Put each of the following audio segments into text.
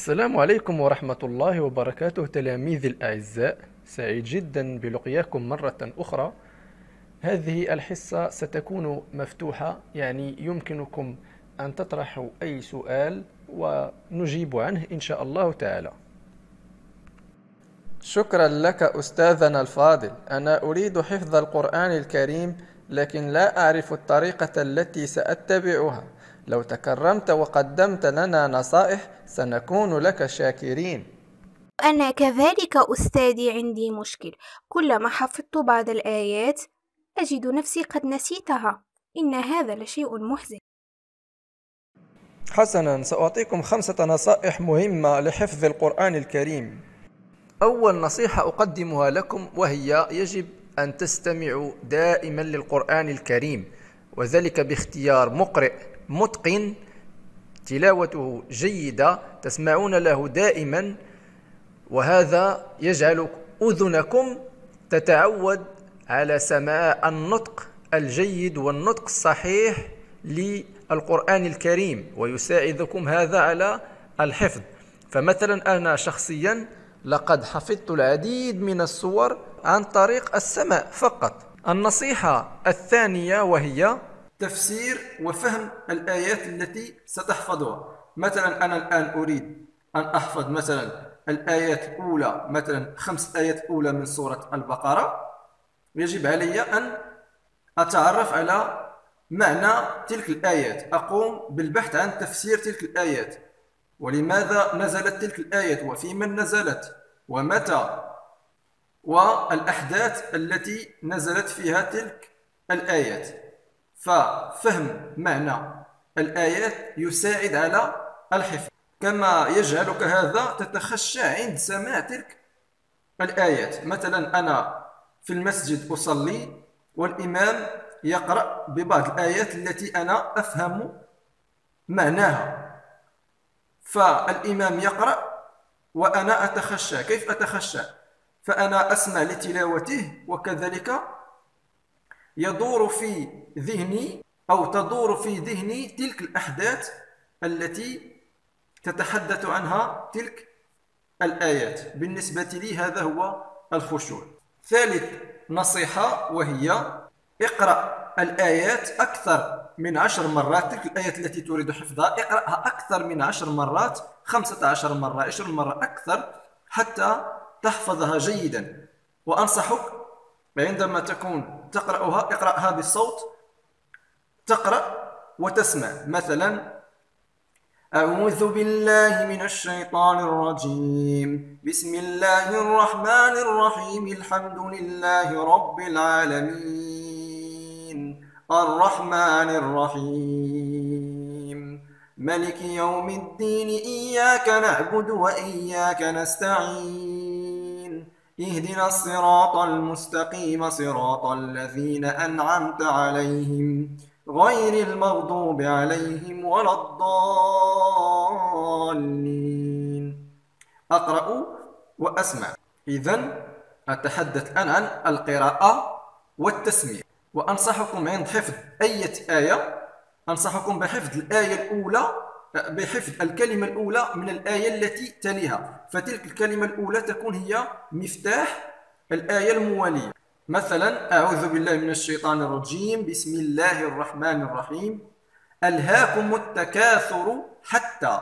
السلام عليكم ورحمة الله وبركاته تلاميذي الأعزاء. سعيد جدا بلقياكم مرة أخرى. هذه الحصة ستكون مفتوحة يعني يمكنكم أن تطرحوا أي سؤال ونجيب عنه إن شاء الله تعالى. شكرا لك أستاذنا الفاضل. أنا أريد حفظ القرآن الكريم لكن لا أعرف الطريقة التي سأتبعها. لو تكرمت وقدمت لنا نصائح سنكون لك شاكرين. أنا كذلك أستاذي عندي مشكل. كلما حفظت بعض الآيات أجد نفسي قد نسيتها. إن هذا لشيء محزن. حسنا سأعطيكم خمسة نصائح مهمة لحفظ القرآن الكريم. أول نصيحة أقدمها لكم وهي يجب أن تستمعوا دائما للقرآن الكريم وذلك باختيار مقرئ. متقن تلاوته جيدة تسمعون له دائما وهذا يجعل أذنكم تتعود على سماع النطق الجيد والنطق الصحيح للقرآن الكريم ويساعدكم هذا على الحفظ. فمثلا أنا شخصيا لقد حفظت العديد من الصور عن طريق السمع فقط. النصيحة الثانية وهي تفسير وفهم الآيات التي ستحفظها. مثلا أنا الآن أريد أن أحفظ مثلا الآيات الأولى مثلا خمس آيات أولى من سورة البقرة. يجب علي أن أتعرف على معنى تلك الآيات. أقوم بالبحث عن تفسير تلك الآيات. ولماذا نزلت تلك الآيات؟ وفي من نزلت؟ ومتى؟ والأحداث التي نزلت فيها تلك الآيات. ففهم معنى الآيات يساعد على الحفظ كما يجعلك هذا تتخشى عند سماع تلك الآيات. مثلا أنا في المسجد أصلي والإمام يقرأ ببعض الآيات التي أنا أفهم معناها. فالإمام يقرأ وأنا أتخشى. كيف أتخشى؟ فأنا أسمع لتلاوته وكذلك يدور في ذهني أو تدور في ذهني تلك الأحداث التي تتحدث عنها تلك الآيات. بالنسبة لي هذا هو الخشوع. ثالث نصيحة وهي اقرأ الآيات أكثر من عشر مرات. تلك الآيات التي تريد حفظها اقرأها أكثر من عشر مرات خمسة عشر مرة عشر مرة أكثر حتى تحفظها جيدا. وأنصحك عندما تكون تقرأها اقرأها بالصوت تقرأ وتسمع. مثلا أعوذ بالله من الشيطان الرجيم. بسم الله الرحمن الرحيم. الحمد لله رب العالمين. الرحمن الرحيم. ملك يوم الدين. إياك نعبد وإياك نستعين. اهدنا الصراط المستقيم صراط الذين أنعمت عليهم غير المغضوب عليهم ولا الضالين. أقرأ وأسمع. إذا أتحدث الآن عن القراءة والتسميع. وأنصحكم عند حفظ أي آية. أنصحكم بحفظ الآية الأولى بحفظ الكلمة الأولى من الآية التي تليها. فتلك الكلمة الأولى تكون هي مفتاح الآية الموالية. مثلا أعوذ بالله من الشيطان الرجيم. بسم الله الرحمن الرحيم. ألهاكم التكاثر حتى.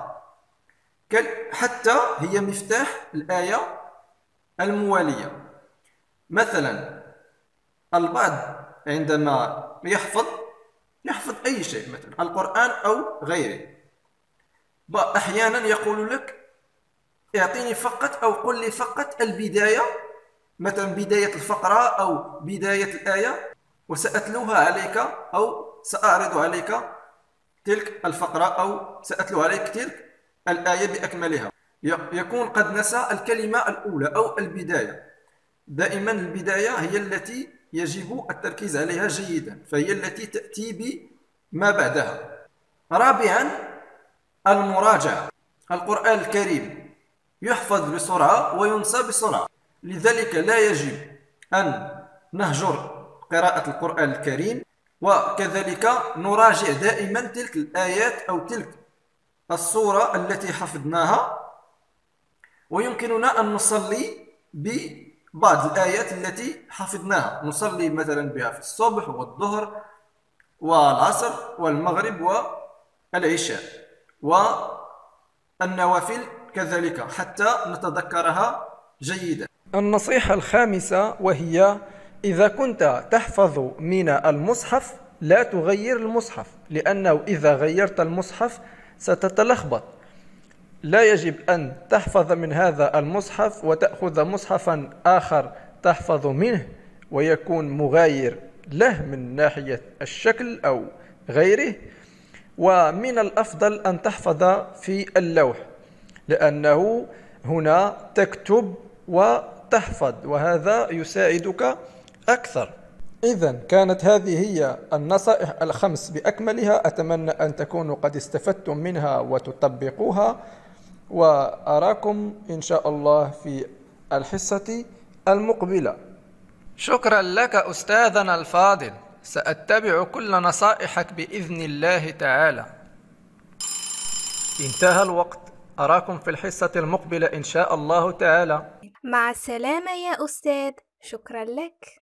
حتى هي مفتاح الآية الموالية. مثلا البعض عندما يحفظ يحفظ أي شيء مثلا القرآن أو غيره. أحيانا يقول لك اعطيني فقط أو قل لي فقط البداية مثلا بداية الفقرة أو بداية الآية وسأتلوها عليك أو سأعرض عليك تلك الفقرة أو سأتلو عليك تلك الآية بأكملها يكون قد نسى الكلمة الأولى أو البداية دائما البداية هي التي يجب التركيز عليها جيدا فهي التي تأتي بما بعدها رابعا المراجعة القرآن الكريم يحفظ بسرعة وينسى بسرعة لذلك لا يجب أن نهجر قراءة القرآن الكريم وكذلك نراجع دائما تلك الآيات أو تلك الصورة التي حفظناها. ويمكننا أن نصلي ببعض الآيات التي حفظناها. نصلي مثلا بها في الصبح والظهر والعصر والمغرب والعشاء. والنوافل كذلك حتى نتذكرها جيدا. النصيحة الخامسة وهي إذا كنت تحفظ من المصحف لا تغير المصحف لأنه إذا غيرت المصحف ستتلخبط. لا يجب أن تحفظ من هذا المصحف وتأخذ مصحفا آخر تحفظ منه ويكون مغاير له من ناحية الشكل أو غيره. ومن الأفضل أن تحفظ في اللوح لأنه هنا تكتب وتحفظ وهذا يساعدك أكثر. إذا كانت هذه هي النصائح الخمس بأكملها. أتمنى أن تكونوا قد استفدتم منها وتطبقوها وأراكم إن شاء الله في الحصة المقبلة. شكرا لك أستاذنا الفاضل. سأتبع كل نصائحك بإذن الله تعالى. انتهى الوقت. أراكم في الحصة المقبلة إن شاء الله تعالى. مع السلامة يا أستاذ. شكرا لك.